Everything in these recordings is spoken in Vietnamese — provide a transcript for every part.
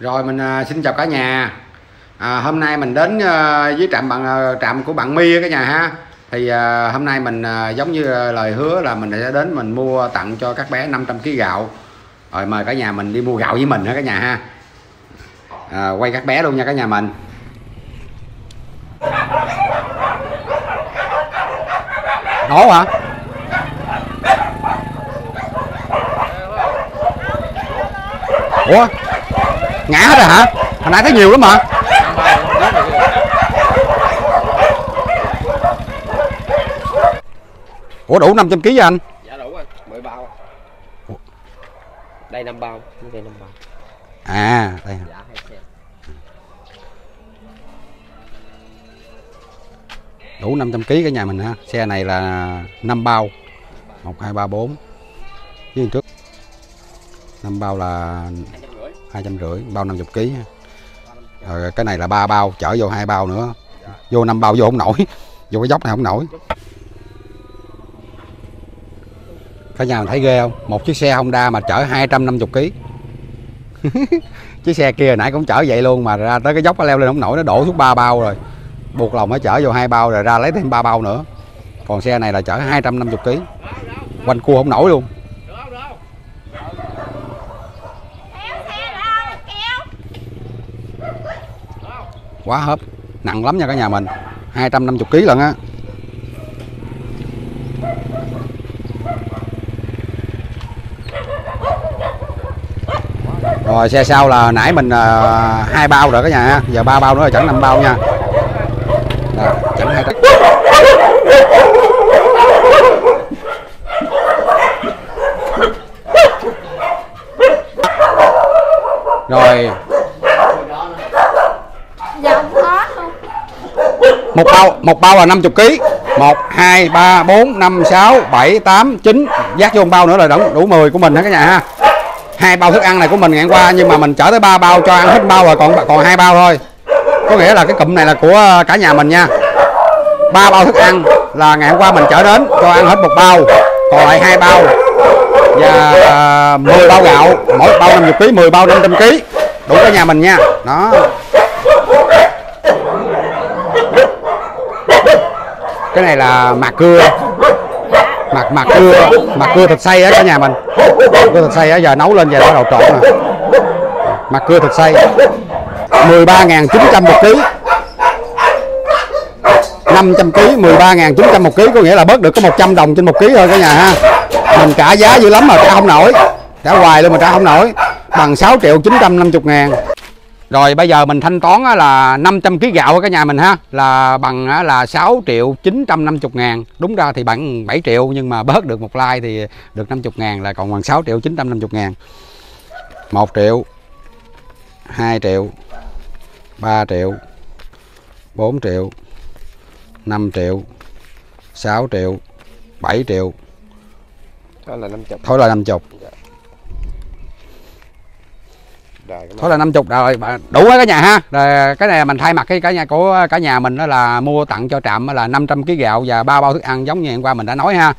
Rồi mình à, xin chào cả nhà. À, hôm nay mình đến à, với trạm bạn à, trạm của bạn My cả nhà ha. Thì à, hôm nay mình à, giống như à, lời hứa là mình sẽ đến mình mua tặng cho các bé 500 kg gạo. Rồi mời cả nhà mình đi mua gạo với mình nữa cả nhà ha. À, quay các bé luôn nha cả nhà mình. Nổ hả? Ủa? Ngã hết rồi hả? Hồi nãy thấy nhiều lắm mà. Ủa đủ 500 kg anh? Dạ đủ rồi, 10 bao. Đây 5 bao, đây 5 bao. À, đây. Dạ đủ 500 kg cả nhà mình ha. Xe này là 5 bao. 1 2 3 4. Với trước 5 bao là hai trăm rưỡi bao 50 kg. ký, Rồi cái này là ba bao, chở vô hai bao nữa. Vô năm bao vô không nổi. Vô cái dốc này không nổi. Cả nhà mình thấy ghê không? Một chiếc xe Honda mà chở 250 kg. chiếc xe kia nãy cũng chở vậy luôn mà ra tới cái dốc nó leo lên không nổi nó đổ xuống ba bao rồi. Buộc lòng nó chở vô hai bao rồi ra lấy thêm ba bao nữa. Còn xe này là chở 250 kg. Quanh cua không nổi luôn. Quá hớp. Nặng lắm nha cả nhà mình. 250 kg lần á. Rồi xe sau là nãy mình hai hai bao rồi cả nhà giờ ba bao nữa là chẳng năm bao nha. Đó, chẳng hai rồi Dạ không có luôn một bao một bao là 50 kg 1 2 3 4 5 6 7 8 9 giác vô một bao nữa là đủ, đủ 10 của mình hả cả nhà ha. Hai bao thức ăn này của mình ngày qua nhưng mà mình chở tới ba bao cho ăn hết bao rồi còn còn hai bao thôi. Có nghĩa là cái cụm này là của à, cả nhà mình nha. Ba bao thức ăn là ngày hôm qua mình chở đến cho ăn hết một bao. Còn lại hai bao và à, 10 bao gạo. Mỗi bao 50 kg 10 bao 500 kg đủ cả nhà mình nha. Đó. Cái này là mạc cưa. Mạc mạc cưa. Mạc cưa thịt xay á cả nhà mình. Mạc cưa thịt xay á, giờ nấu lên giờ bắt đầu trộn nè. Mạc cưa thịt xay. 13.900 một ký. 500 kg 13.900 một ký, có nghĩa là bớt được có 100 đồng trên một ký thôi cả nhà ha. Mình trả giá dữ lắm mà trả không nổi. Trả hoài luôn mà trả không nổi. Bằng 6 triệu 950 ngàn rồi bây giờ mình thanh toán á là 500 kg gạo ở cả nhà mình ha. Là bằng là 6 triệu 950 ngàn. Đúng ra thì bằng 7 triệu nhưng mà bớt được một like thì được 50 ngàn là còn bằng 6 triệu 950 ngàn. 1 triệu 2 triệu 3 triệu 4 triệu 5 triệu 6 triệu 7 triệu. Đó là 50. thôi là 50 Rồi, thôi là 50 rồi bà- đủ hết cả nhà ha. Rồi cái này mình thay mặt cái cả nhà của cả nhà mình đó là mua tặng cho trạm là 500 kg gạo và ba bao thức ăn giống như hôm qua mình đã nói ha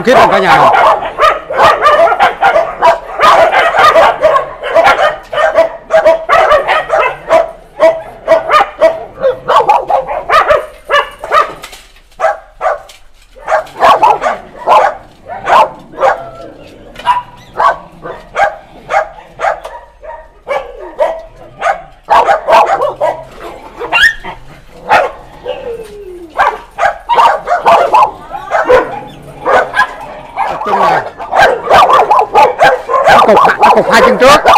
khủng khiếp luôn cả nhà mình chung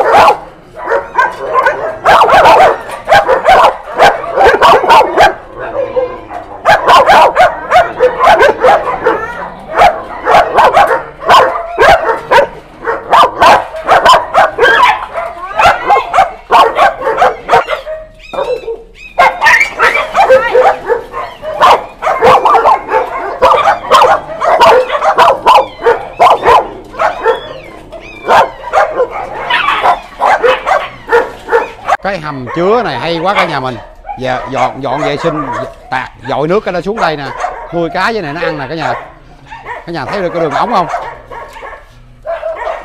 cái hầm chứa này hay quá cả nhà mình. Giờ dọn dọn vệ sinh, tạt, dội nước cái nó xuống đây nè. Nuôi cá với này nó ăn nè cả nhà. Cả nhà thấy được cái đường ống không?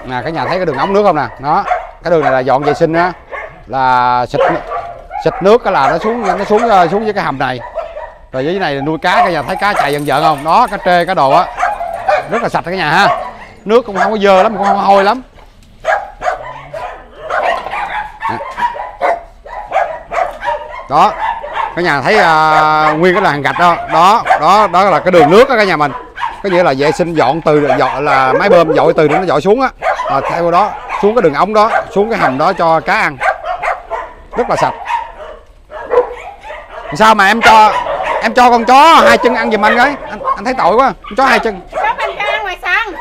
Nè, cả nhà thấy cái đường ống nước không nè? Nó cái đường này là dọn vệ sinh á. Là xịt xịt nước cái là nó xuống nó xuống ờ, xuống với cái hầm này. Rồi dưới này nuôi cá, cả nhà thấy cá chạy dần dần không? Đó cá trê cá đồ á. Rất là sạch cả nhà ha. Nước cũng không có dơ lắm, cũng không có hôi lắm. Đó. Cả nhà thấy à, nguyên cái là hàng gạch đó. Đó đó đó là cái đường nước đó cả nhà mình. Có nghĩa là vệ sinh dọn từ dọn là máy bơm dội từ nó dội xuống á. À, theo đó xuống cái đường ống đó xuống cái hầm đó cho cá ăn. Rất là sạch. Sao mà em cho em cho con chó hai chân ăn giùm anh cái. Anh, anh thấy tội quá. Con chó hai chân. Cho ăn ngoài sân.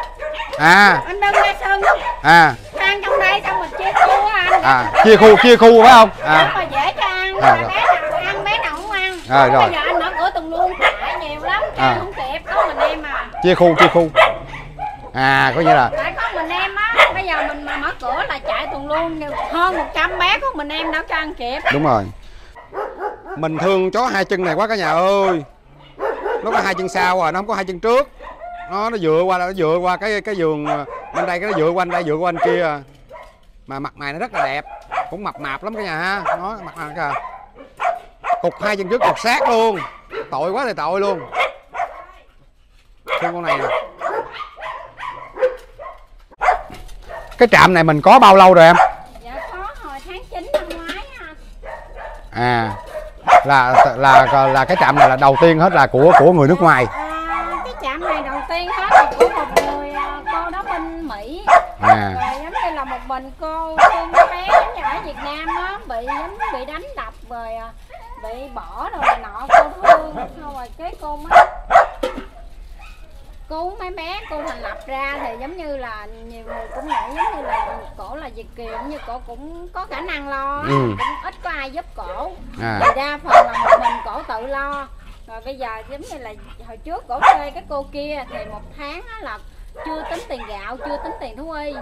À. Anh đừng ra sân. À. Ăn trong đây xong mình chia khu á anh. À chia khu chia khu phải không? À là dễ cho ăn À, Bé rồi. ăn bé nào không ăn. À, rồi. Bây giờ anh mở cửa từng luôn Thải nhiều lắm À. Không kịp Có mình em à. Chia khu chia khu. À có nghĩa là Tại có mình em á. Bây giờ mình mà mở cửa là chạy tuần luôn Hơn 100 bé của mình em đâu cho ăn kịp. Đúng rồi. Mình thương chó hai chân này quá cả nhà ơi. Nó có hai chân sau à nó không có hai chân trước. Nó nó dựa qua nó dựa qua cái cái giường à, bên đây cái nó dựa qua bên đây dựa qua bên kia à. mà mặt mày nó rất là đẹp cũng mập mạp lắm cả nhà ha. Nó mặt mày kìa. Cục hai chân trước cục sát luôn. Tội quá thì tội luôn. Thương con này nè. Cái trạm này mình có bao lâu rồi em? Dạ có hồi tháng 9 năm ngoái à à là là là cái trạm này là đầu tiên hết là của của người nước ngoài. À, cái trạm này đầu tiên hết là của một người à, cô đó bên Mỹ. À. Rồi giống như là một mình cô thương bé Việt Nam á bị giống bị đánh đập rồi à, bị bỏ rồi nọ cô thương xong rồi cái cô mới cứu mấy bé cô thành lập ra thì giống như là nhiều người cũng nghĩ giống như là cổ là Việt kiều như cổ cũng có khả năng lo Ừ. cũng ít có ai giúp cổ. À. Thì đa phần là một mình cổ tự lo. Rồi bây giờ giống như là hồi trước cổ thuê cái cô kia thì một tháng á là chưa tính tiền gạo chưa tính tiền thú y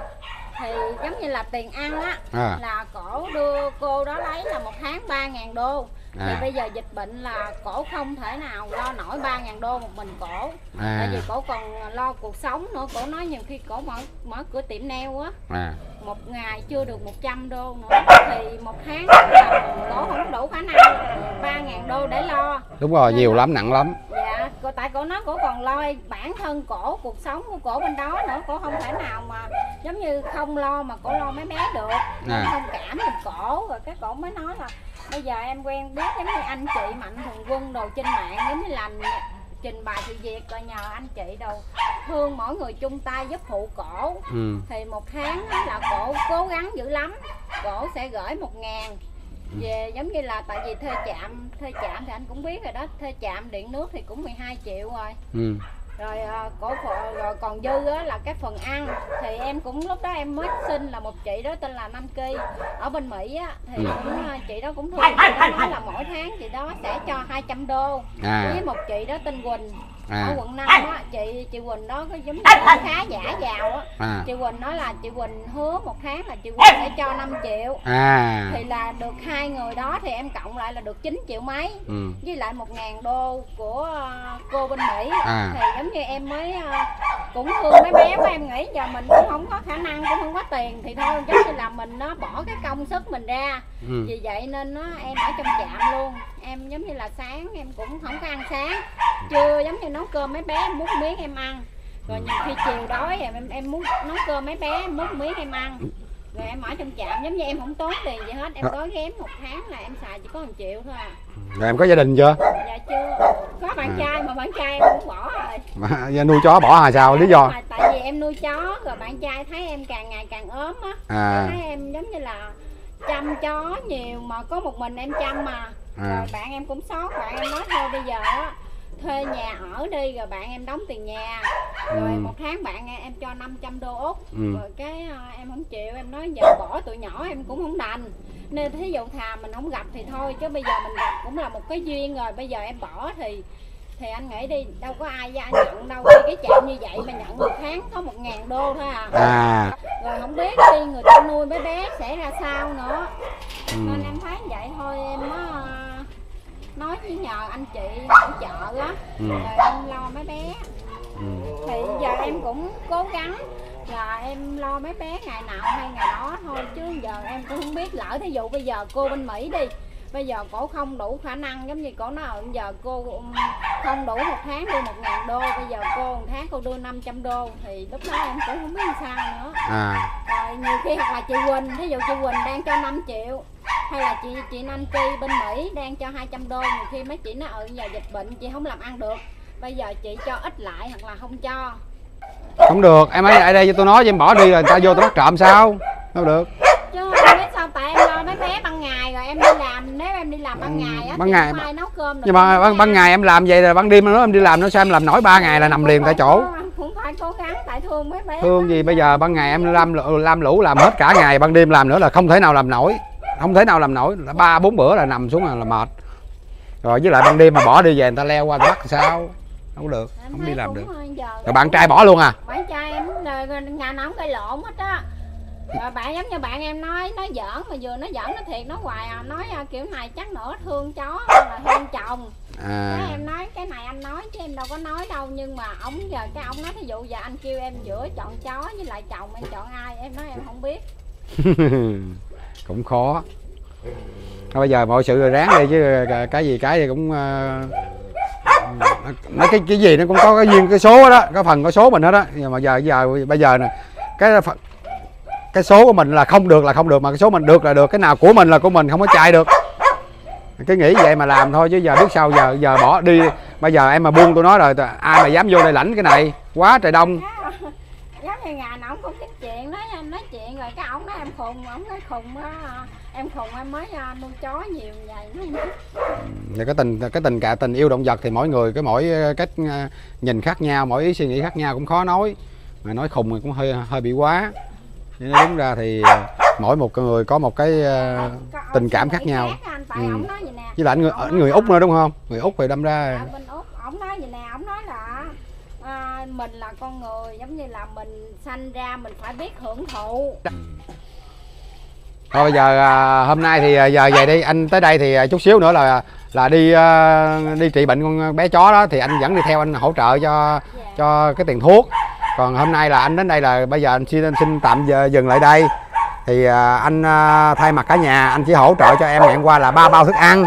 thì giống như là tiền ăn á à. là cổ đưa cô đó lấy là một tháng 3 ngàn đô. Thì À. bây giờ dịch bệnh là cổ không thể nào lo nổi 3 ngàn đô một mình cổ. À. Tại vì cổ còn lo cuộc sống nữa. Cổ nói nhiều khi cổ mở mở cửa tiệm nail á. À. Một ngày chưa được 100 đô nữa. Thì một tháng là cổ không đủ khả năng 3 ngàn đô để lo. Đúng rồi nhiều lắm nặng lắm cô tại cổ nói cổ còn lo bản thân cổ cuộc sống của cổ bên đó nữa. Cổ không thể nào mà giống như không lo mà cổ lo mấy bé được. À. thông cảm giùm cổ. Rồi cái cổ mới nói là bây giờ em quen biết giống như anh chị mạnh thường quân đồ trên mạng giống như là trình bày sự việc. Rồi nhờ anh chị đồ thương mỗi người chung tay giúp phụ cổ. Ừ. Thì một tháng là cổ cố gắng dữ lắm. Cổ sẽ gửi một ngàn về giống như là tại vì thuê chạm thuê chạm thì anh cũng biết rồi đó. Thuê chạm điện nước thì cũng 12 triệu rồi. Ừ. Rồi à, cổ phụ- rồi còn dư á, là cái phần ăn thì em cũng lúc đó em mới xin là một chị đó tên là Nam Kỳ. Ở bên Mỹ á thì Ừ. cũng à, chị đó cũng thương chị đó nói là mỗi tháng chị đó sẽ cho 200 đô. À. Với một chị đó tên Quỳnh à. ở quận 5 á chị chị Quỳnh đó có giống như khá giả giàu á. À. Chị Quỳnh nói là chị Quỳnh hứa một tháng là chị Quỳnh sẽ cho 5 triệu. À. Thì là được hai người đó thì em cộng lại là được 9 triệu mấy. Ừ. Với lại một ngàn đô của ờ, cô bên Mỹ. À. thì giống như em mới ờ, cũng thương mấy bé của em nghĩ giờ mình cũng không có khả năng cũng không có tiền thì thôi giống như là mình nó bỏ cái công sức mình ra. Ừ. Vì vậy nên nó em ở trong trạm luôn. Em giống như là sáng em cũng không có ăn sáng. Trưa giống như nấu cơm mấy bé em múc miếng em ăn. Rồi nhiều khi chiều đói em em, muốn nấu cơm mấy bé múc miếng em ăn. Rồi em ở trong trạm giống như em không tốn tiền gì hết em gói ghém một tháng là em xài chỉ có một triệu thôi à. Rồi em có gia đình chưa? Dạ chưa. Có bạn À. trai mà bạn trai em cũng bỏ rồi. Mà giờ nuôi chó bỏ hà sao lý do? Mà tại vì em nuôi chó rồi bạn trai thấy em càng ngày càng ốm á. À. Thấy em giống như là chăm chó nhiều mà có một mình em chăm mà. À. rồi bạn em cũng sót bạn em nói thôi bây giờ á thuê nhà ở đi rồi bạn em đóng tiền nhà. Rồi Ừ. một tháng bạn em, cho 500 đô úc. Ừ. rồi cái à, em không chịu em nói giờ bỏ tụi nhỏ em cũng không đành. Nên thí dụ thà mình không gặp thì thôi chứ bây giờ mình gặp cũng là một cái duyên rồi bây giờ em bỏ thì thì anh nghĩ đi đâu có ai ra nhận đâu. Khi cái chạm như vậy mà nhận một tháng có một ngàn đô thôi à. À. Rồi không biết khi người ta nuôi bé bé sẽ ra sao nữa. Ừ. nên em thấy vậy thôi em mới ờ, nói với nhờ anh chị hỗ trợ á Ừ. rồi em lo mấy bé Ừ. thì giờ em cũng cố gắng là em lo mấy bé ngày nào hay ngày đó thôi chứ giờ em cũng không biết lỡ thí dụ bây giờ cô bên Mỹ đi bây giờ cổ không đủ khả năng giống như cổ nói giờ cô không đủ một tháng đưa một ngàn đô bây giờ cô một tháng cô đưa 500 đô thì lúc đó em cũng không biết làm sao nữa à rồi nhiều khi hoặc là chị Quỳnh thí dụ chị Quỳnh đang cho 5 triệu hay là chị chị Nancy bên Mỹ đang cho 200 đô nhiều khi mấy chị nói ừ giờ dịch bệnh chị không làm ăn được bây giờ chị cho ít lại hoặc là không cho. Không được em ấy ở đây cho tôi nói cho em bỏ đi rồi người ta vô tôi bắt trộm sao? Đâu được. Chứ không biết sao tại em lo mấy bé ban ngày rồi em đi làm nếu em đi làm ban ngày á ban ngày- không ai nấu cơm được nhưng mà ban, ban ngày em làm vậy rồi ban đêm nó em đi làm nó sao em làm nổi ba ngày là nằm liền tại chỗ. Cũng phải cố gắng tại thương mấy bé thương gì bây giờ ban ngày em lam lũ- lam lũ làm hết cả ngày ban đêm làm nữa là không thể nào làm nổi không thể nào làm nổi. Là ba bốn bữa là nằm xuống là, là mệt. Rồi với lại ban đêm mà bỏ đi về người ta leo qua bắt sao? Không được Em không đi làm được. ờ, rồi bạn trai bỏ luôn à? Bạn trai em ngày nào cũng gây lộn hết á. Rồi bạn giống như bạn em nói nói giỡn mà vừa nói giỡn nó thiệt nó hoài à nói à, kiểu này chắc nữa thương chó hơn là thương chồng. À. Em nói cái này anh nói chứ em đâu có nói đâu nhưng mà ổng giờ cái ổng nói thí dụ giờ anh kêu em giữa chọn chó với lại chồng em chọn ai em nói em không biết cũng khó. Bây giờ mọi sự rồi ráng đi chứ cái- gì cái gì cũng ờ, ừ, nói cái cái gì nó cũng có cái duyên cái số đó có phần có số mình hết đó. nhưng mà giờ giờ bây giờ nè cái phần cái số của mình là không được là không được mà cái số mình được là được cái nào của mình là của mình không có chạy được. Cái nghĩ vậy mà làm thôi chứ giờ biết sao giờ giờ bỏ đi. Bây giờ em mà buông tôi nói rồi ai mà dám vô đây lãnh cái này? Quá trời đông. Dám như nào cũng nói chuyện nói nói chuyện rồi cái ổng nói em khùng ổng nói khùng á em khùng em mới à, nuôi chó nhiều vậy nó cái tình cái tình cảm tình yêu động vật thì mỗi người cái mỗi ờ, cách ờ, nhìn khác nhau mỗi ý suy nghĩ khác nhau cũng khó nói. Mà nói khùng thì cũng hơi hơi bị quá. Nên đúng ra thì mỗi một người có một cái ờ, tình cảm khác nhau. á anh, Ừ. với lại người, người úc nữa đúng không? Người úc thì đâm ra bên úc ổng nói vậy nè ổng nói mình là con người giống như là mình sanh ra mình phải biết hưởng thụ. Ừ. Thôi giờ à, hôm nay thì à, giờ về đi. Anh tới đây thì à, chút xíu nữa là là đi à, đi trị bệnh con bé chó đó. Thì anh vẫn đi theo anh hỗ trợ cho Dạ. cho cái tiền thuốc. Còn hôm nay là anh đến đây là bây giờ anh xin xin tạm giờ dừng lại đây. Thì anh thay mặt cả nhà anh chỉ hỗ trợ cho em ngày hôm qua là ba bao thức ăn.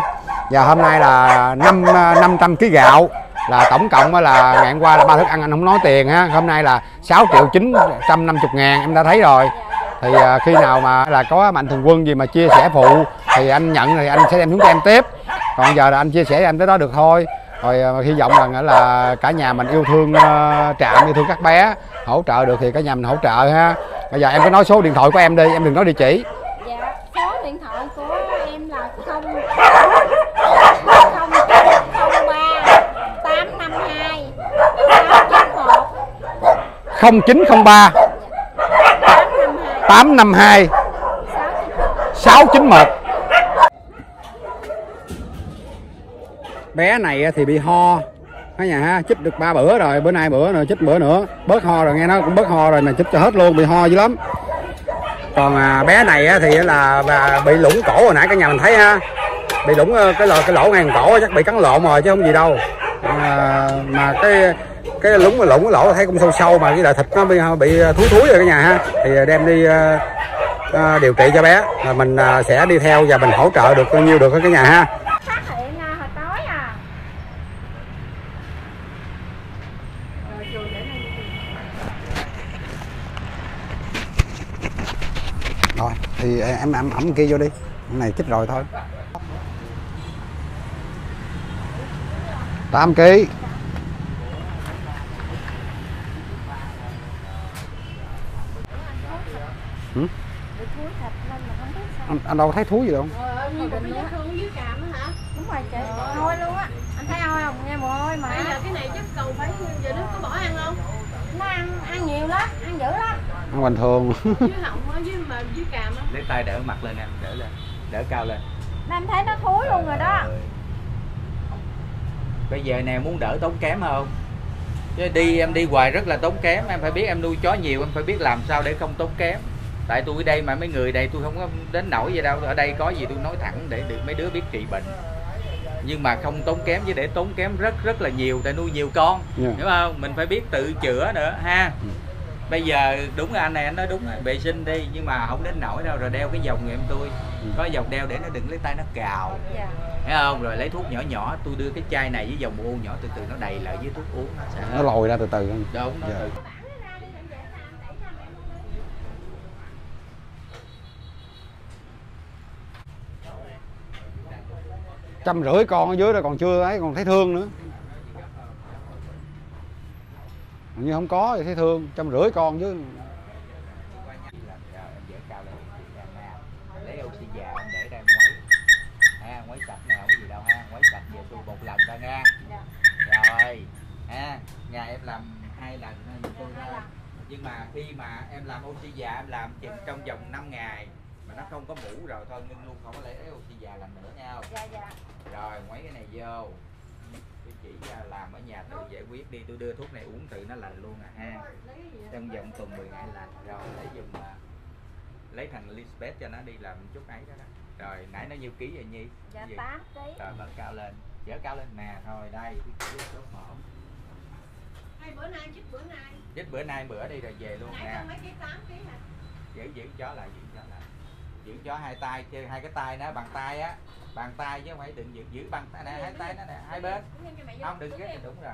Và hôm nay là năm năm trăm kg gạo là tổng cộng là ngày hôm qua là ba thức ăn anh không nói tiền ha hôm nay là 6 triệu 950 ngàn em đã thấy rồi. Thì à, khi nào mà là có mạnh thường quân gì mà chia sẻ phụ thì anh nhận thì anh sẽ đem xuống cho em tiếp. Còn giờ là anh chia sẻ em tới đó được thôi. Rồi à, hy vọng rằng là cả nhà mình yêu thương ờ, trạm yêu thương các bé hỗ trợ được thì cả nhà mình hỗ trợ ha. Bây giờ em có nói số điện thoại của em đi em đừng nói địa chỉ. Dạ số điện thoại của em là không không ba tám năm hai tám chín một 0903 tám năm hai 852 sáu chín một. 691 bé này thì bị ho. Cả nhà ha chích được ba bữa rồi bữa nay bữa nữa chích bữa nữa. Bớt ho rồi nghe nói cũng bớt ho rồi mà chích cho hết luôn bị ho dữ lắm. Còn à, bé này á thì là à, bị lủng cổ hồi nãy cả nhà mình thấy ha. Bị lủng ờ, cái lỗ cái lỗ ngang cổ chắc bị cắn lộn rồi chứ không gì đâu. À, mà cái cái lủng lủng cái lỗ thấy cũng sâu sâu mà cái là thịt nó bị bị thúi thúi rồi cả nhà ha. Thì đem đi ờ, điều trị cho bé. Rồi mình ờ, sẽ đi theo và mình hỗ trợ được bao nhiêu được cả nhà ha. Phát hiện à, hồi tối à. Rồi thì em ẩm ẩm kia vô đi. Cái này chích rồi thôi. 8 kg bị thúi thịt nên mà không biết sao anh, anh đâu có thấy thú gì đâu nữa. Đúng rồi chị, hôi luôn á. Anh thấy hôi không? Nghe mùi hôi mà. Bây giờ cái này chắc cầu phải giờ nó có bỏ ăn không? Nó ăn ăn nhiều lắm, ăn dữ lắm. ăn bình thường Dưới họng á, dưới mà dưới càm á. lấy tay đỡ mặt lên em đỡ lên đỡ cao lên em thấy nó thúi luôn rồi đó. bây giờ nè muốn đỡ tốn kém không chứ đi em đi hoài rất là tốn kém em phải biết em nuôi chó nhiều em phải biết làm sao để không tốn kém tại tôi ở đây mà mấy người đây tôi không có đến nổi vậy đâu. Ở đây có gì tôi nói thẳng để được mấy đứa biết trị bệnh. Nhưng mà không tốn kém chứ để tốn kém rất rất là nhiều. Tại nuôi nhiều con Dạ. hiểu không? Mình phải biết tự chữa nữa ha? Ừ. bây giờ đúng là anh này anh nói đúng rồi vệ sinh đi. Nhưng mà không đến nổi đâu rồi đeo cái vòng người em tôi Ừ. có vòng đeo để nó đừng lấy tay nó cào. Dạ. Thấy không? Rồi lấy thuốc nhỏ nhỏ tôi đưa cái chai này với vòng u nhỏ từ từ nó đầy lại với thuốc uống nó sẽ nó lồi ra từ từ. Đúng nó Dạ. từ trăm rưỡi con ở dưới đó còn chưa ấy còn thấy thương nữa. Như không có thì thấy thương trăm rưỡi con chứ. Làm sao em dễ cao lên em nè lấy oxy già em để đây em quấy ha quấy sạch nè không có gì đâu ha quấy sạch về tôi một lần thôi nha rồi ha nhà em làm hai lần nhưng mà khi mà em làm oxy già em làm chừng trong vòng 5 ngày mà nó không có mũ rồi thôi ngưng luôn không có lấy oxy già làm nữa nha dạ dạ rồi quấy cái này vô. Tôi chỉ ra làm ở nhà tự giải quyết đi. Tôi đưa thuốc này uống tự nó lành luôn à ha. Trong vòng tuần 10 ngày lành rồi lấy dùng à, lấy thằng Lisbeth cho nó đi làm chút ấy đó, đó. rồi nãy nó nhiêu ký rồi nhi? Dạ tám ký. Rồi bật cao lên. Dở cao lên. Nè thôi đây chỉ số mỏm Hai bữa nay chích bữa nay. chết bữa nay bữa đi rồi về luôn Nãy nè. mấy cái 8 ký hả? giữ giữ chó lại giữ chó lại giữ chó hai tay chơi hai cái tay nó bằng tay á bàn tay chứ không phải đừng giữ giữ bằng tay nè hai tay nó nè hai bên. Không đừng ghét đúng rồi.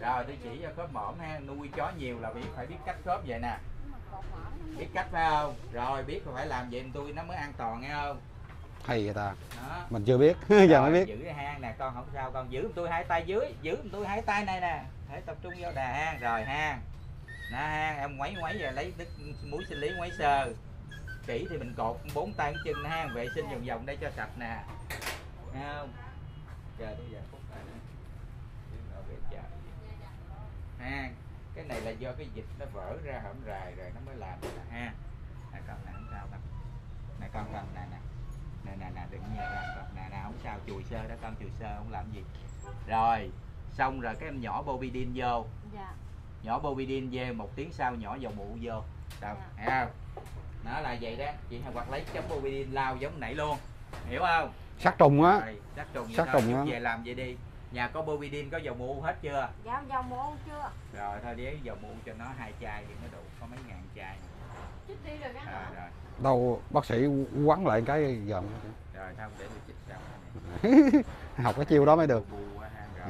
Rồi tôi chỉ cho khớp mỏm ha nuôi chó nhiều là biết phải biết cách khớp vậy nè. Biết cách phải không? Rồi biết phải làm vậy tôi nó mới an toàn nghe không? Hay người ta? Đó. Mình chưa biết giờ mới biết. giữ cái hang nè con không sao con giữ tôi hai tay dưới giữ tôi hai tay này nè. Hãy tập trung vô nè hang rồi hang. Nè hang em ngoáy ngoáy rồi lấy đứt muối sinh lý ngoáy sơ kỹ thì mình cột bốn tay chân hang vệ sinh vòng vòng đây cho sạch nè. Không? Chờ tôi giờ phút hang cái này là do cái dịch nó vỡ ra hõm rài rồi nó mới làm nè ha. Nè con nè không sao con nè con con nè nè. Nè nè nè đừng nhờ ra. Con nè nè không sao chùi sơ đó con chùi sơ không làm gì. Rồi xong rồi cái em nhỏ bovidin vô. Dạ. Nhỏ bovidin về một tiếng sau nhỏ dầu mụ vô. Sao? Hiểu không nó là vậy đó. Chị hoặc lấy chấm bovidin lao giống nãy luôn. Hiểu không? Sát trùng á. Rồi sát trùng Sát trùng á. về làm vậy đi. Nhà có bovidin có dầu mụ hết chưa? Dạ dầu muôn chưa? Rồi thôi để dầu mụ cho nó hai chai thì nó đủ có mấy ngàn chai. Chích đi rồi gắn rồi đâu bác sĩ quắn lại cái dần rồi không để tôi chích sau học cái chiêu đó mới được.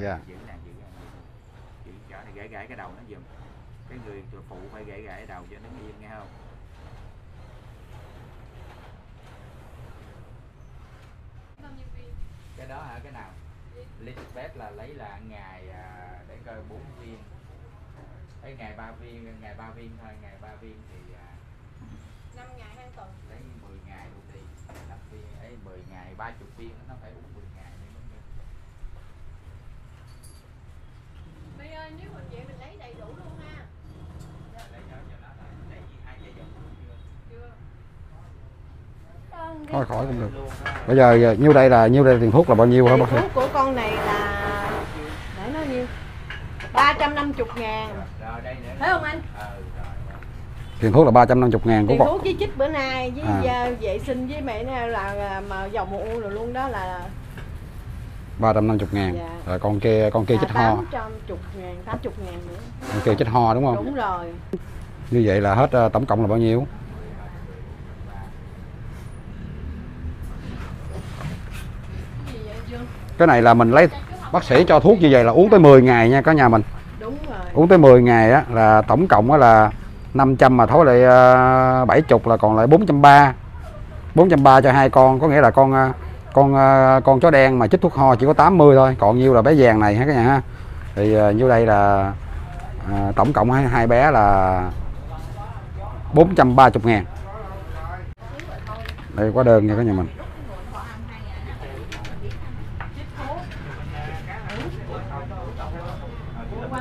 Dạ. giữ nè giữ này gãy gãy cái đầu nó giùm. Cái người phụ phải gãy gãy đầu cho nó yên nghe không Bao nhiêu viên? cái đó hả? Cái nào? Elizabeth là lấy là ngày à, để coi bốn viên. Lấy ngày ba viên ngày ba viên thôi ngày ba viên thì à, 5 ngày hai tuần. lấy 10 ngày luôn đi. Năm viên ấy 10 ngày 30 viên nó phải uống 10 ngày mới đúng được. My ơi, nếu mình vậy mình lấy đầy đủ luôn ha. lấy cho cho nó là lấy gì hai giây dòng chưa Chưa. Thôi khỏi cũng được. Bây giờ nhiêu đây là nhiêu đây tiền thuốc là bao nhiêu hả bác sĩ? Thuốc của con này là để nó nhiêu? 350 ngàn. Thấy không anh? ờ tiền thuốc là 350 ngàn của Tiền con thuốc với chích bữa nay với À. à. vệ sinh với mẹ là là mà dầu mụ rồi luôn đó là 350 ngàn. Dạ. rồi con kia con kia là chích ho. 800 ngàn 80 ngàn nữa. Con kia chích ho đúng không? Đúng rồi. Như vậy là hết ờ, tổng cộng là bao nhiêu gì vậy Dương cái này là mình lấy bác sĩ cho thuốc như vậy là uống tới 10 ngày nha cả nhà mình. Đúng rồi. Uống tới 10 ngày á là tổng cộng á là 500 mà thối lại uh, 70 là còn lại 430 430 cho hai con có nghĩa là con ờ, con ờ, con chó đen mà chích thuốc ho chỉ có 80 thôi còn nhiêu là bé vàng này ha cả nhà ha? Thì nhiêu đây là ờ, tổng cộng hai, hai bé là 430 ngàn. Đây có đơn nha cả nhà mình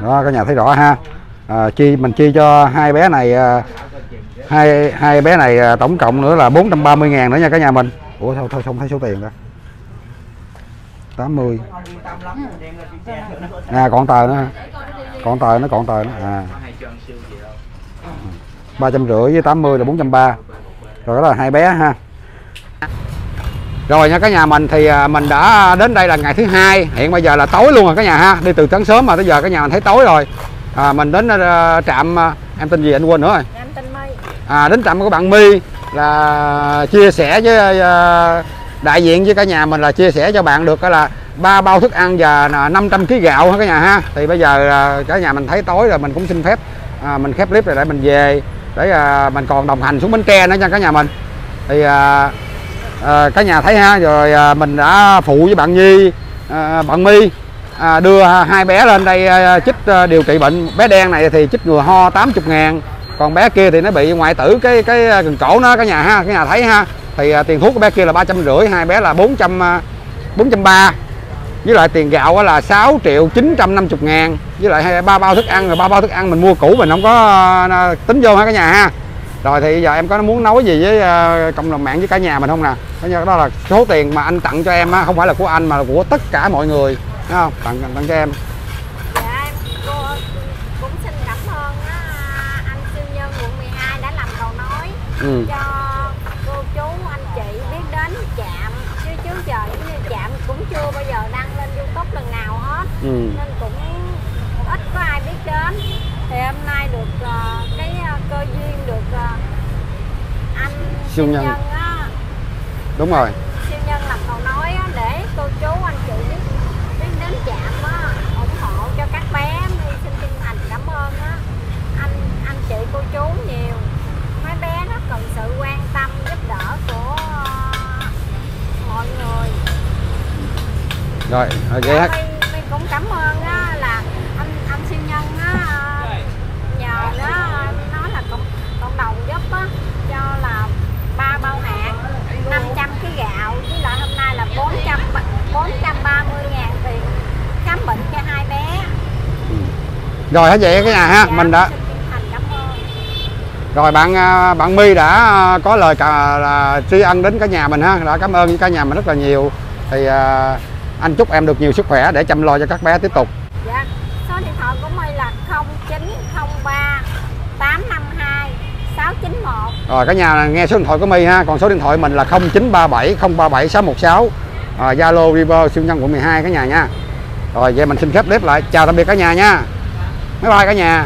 đó cả nhà thấy rõ ha. À, chi mình chi cho hai bé này à, hai hai bé này à, tổng cộng nữa là 430 ngàn nữa nha cả nhà mình. Ủa sao thôi không thấy số tiền đó 80 à còn tờ nữa. Còn tờ nó còn tờ nữa. À. Ừ. Ba trăm rưỡi với 80 là 430 rồi đó là hai bé ha rồi nha cả nhà mình thì à, mình đã đến đây là ngày thứ hai. Hiện bây giờ là tối luôn rồi cả nhà ha. Đi từ sáng sớm mà tới giờ cả nhà mình thấy tối rồi. À, mình đến à, trạm à, em tên gì anh quên nữa rồi. Em tin my. À, đến trạm của bạn My là chia sẻ với à, đại diện với cả nhà mình là chia sẻ cho bạn được là ba bao thức ăn và là 500 kg gạo ha cả nhà ha. Thì bây giờ cả nhà mình thấy tối rồi mình cũng xin phép à, mình khép clip rồi để mình về. Để à, mình còn đồng hành xuống Bến Tre nữa nha cả nhà mình. Thì à, à, cả nhà thấy ha rồi à, mình đã phụ với bạn Nhi à, bạn My à, đưa hai bé lên đây à, chích à, điều trị bệnh. Bé đen này thì chích ngừa ho 80 ngàn còn bé kia thì nó bị ngoại tử cái cái à, gần cổ nó cả nhà ha cả nhà thấy ha. Thì à, tiền thuốc của bé kia là ba trăm rưỡi hai bé là bốn trăm à, bốn trăm ba. Với lại tiền gạo là 6 triệu 950 ngàn. Với lại ba bao thức ăn rồi ba bao thức ăn mình mua cũ mình không có à, tính vô ha cả nhà ha rồi thì giờ em có muốn nói gì với à, cộng đồng mạng với cả nhà mình không nè? Đó là số tiền mà anh tặng cho em á không phải là của anh mà là của tất cả mọi người thấy không? Tặng tặng cho em. Dạ em cô cũng xin cảm ơn anh siêu nhân quận 12 đã làm cầu nối ừ. cho cô chú anh chị biết đến chạm chứ trước giờ như chạm cũng chưa bao giờ đăng lên youtube lần nào hết. Ừ. nên cũng ít có ai biết đến. Thì hôm nay được ờ, cái ờ, cơ duyên được ờ, anh Siêu nhân. á, đúng rồi. Siêu nhân làm cầu nối á, để cô chú anh chị biết biết đến chạm á, ủng hộ cho các bé My xin chân thành cảm ơn á. Anh anh chị cô chú nhiều. Mấy bé nó cần sự quan tâm giúp đỡ của ờ, mọi người. Rồi vậy hết. Mình, mình cũng cảm ơn á, là anh anh siêu nhân á, nhờ đó nói là cộng, cộng á, cho là ba bao hạt 500 cái gạo với lại hôm nay là 400 430 ngàn tiền khám bệnh cho hai bé. Rồi hết vậy cả nhà ha Dạ, mình đã rồi bạn à, bạn My đã à, có lời cả là tri ân đến cả nhà mình ha đã cảm ơn cả nhà mình rất là nhiều. Thì à, anh chúc em được nhiều sức khỏe để chăm lo cho các bé tiếp tục. Dạ số điện thoại của mình là 0903 852 691 rồi cả nhà nghe số điện thoại của My ha. Còn số điện thoại mình là 0937 037 616 Zalo à, River siêu nhân quận 12 cả nhà nha. Rồi vậy mình xin phép clip lại. Chào tạm biệt cả nhà nha. Bye bye cả nhà.